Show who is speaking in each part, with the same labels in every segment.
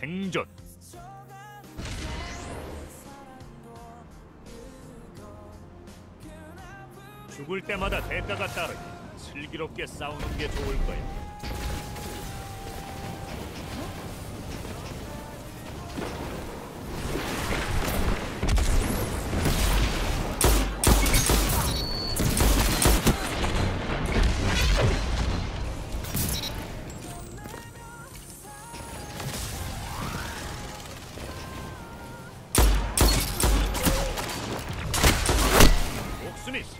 Speaker 1: 생존. 죽을 때마다 대가가 따르니 슬기롭게 싸우는 게 좋을 거야.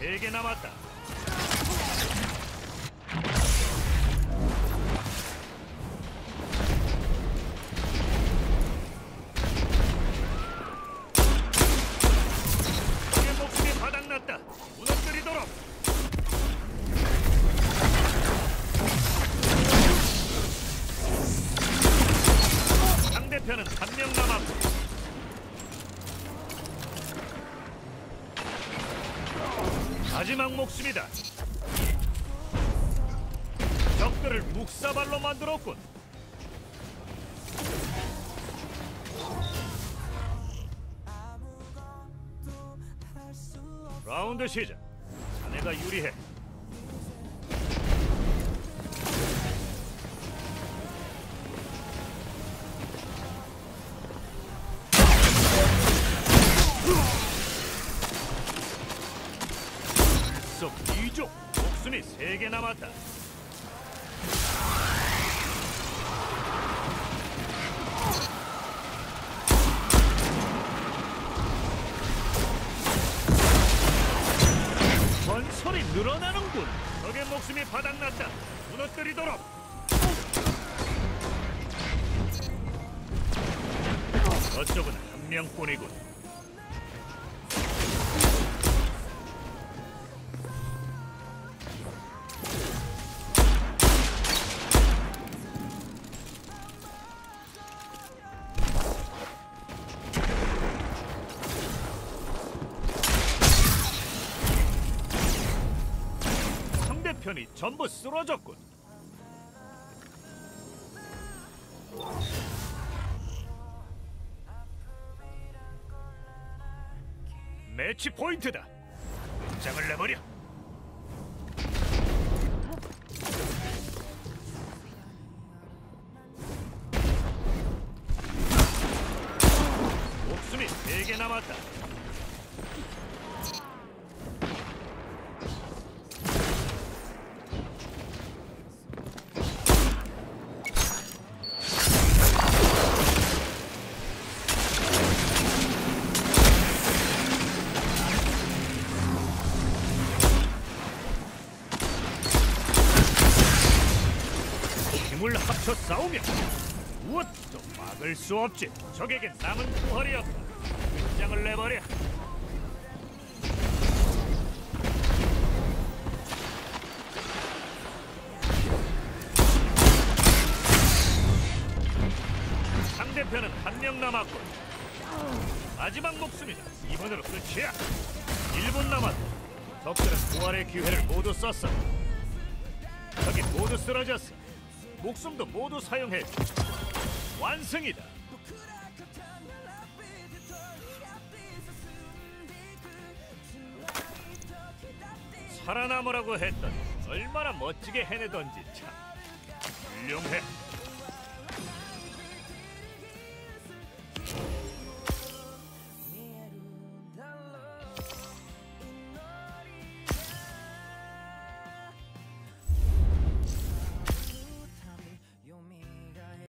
Speaker 1: 세개 남았다. 마지막 목숨이다. 적들을 묵사발로 만들었군. 라운드 시작. 자네가 유리해. 속 2조 목숨이 3개 남았다. 전설이 늘어나는군. 적의 목숨이 바닥났다. 무너뜨리도록. 저쪽은 한 명뿐이군. 편이 전부 쓰러졌군. 매치 포인트다. 장을 내버려. 목숨이 네개 남았다. 힘을 합쳐 싸우면 무엇도 막을 수 없지. 적에겐 남은 부활이 없다. 끝장을 내버려. 상대편은 한 명 남았군. 마지막 목숨이다. 이번으로 끝이야. 1분 남았다. 적들은 부활의 기회를 모두 썼어. 적이 모두 쓰러졌어. 목숨도 모두 사용해. 완승이다. 살아남으라고 했더니 얼마나 멋지게 해내던지 참 훌륭해.